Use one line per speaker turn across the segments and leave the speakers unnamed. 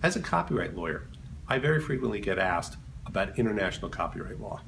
As a copyright lawyer, I very frequently get asked about international copyright law.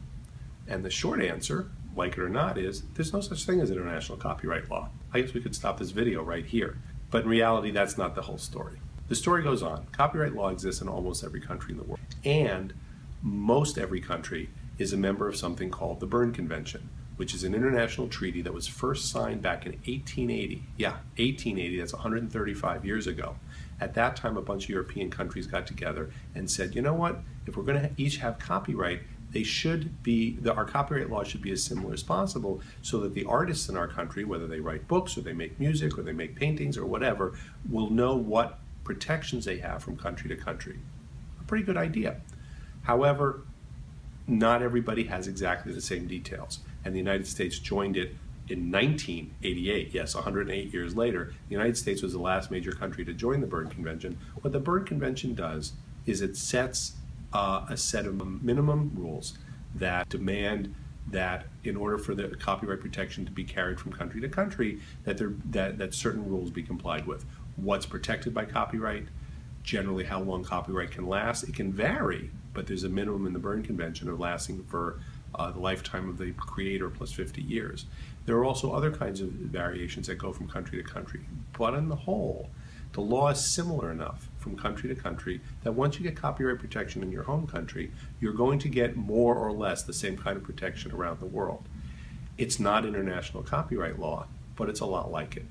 And the short answer, like it or not, is there's no such thing as international copyright law. I guess we could stop this video right here. But in reality, that's not the whole story. The story goes on. Copyright law exists in almost every country in the world. And most every country is a member of something called the Berne Convention, which is an international treaty that was first signed back in 1880. Yeah, 1880, that's 135 years ago. At that time, a bunch of European countries got together and said, you know what, if we're going to each have copyright, they should be, the, our copyright law should be as similar as possible so that the artists in our country, whether they write books or they make music or they make paintings or whatever, will know what protections they have from country to country. A pretty good idea. However, not everybody has exactly the same details. And the United States joined it in 1988, yes, 108 years later. The United States was the last major country to join the Berne Convention. What the Berne Convention does is it sets uh, a set of minimum rules that demand that in order for the copyright protection to be carried from country to country, that, there, that, that certain rules be complied with. What's protected by copyright, generally how long copyright can last. It can vary, but there's a minimum in the Berne Convention of lasting for uh, the lifetime of the creator plus 50 years. There are also other kinds of variations that go from country to country, but on the whole, the law is similar enough from country to country that once you get copyright protection in your home country, you're going to get more or less the same kind of protection around the world. It's not international copyright law, but it's a lot like it.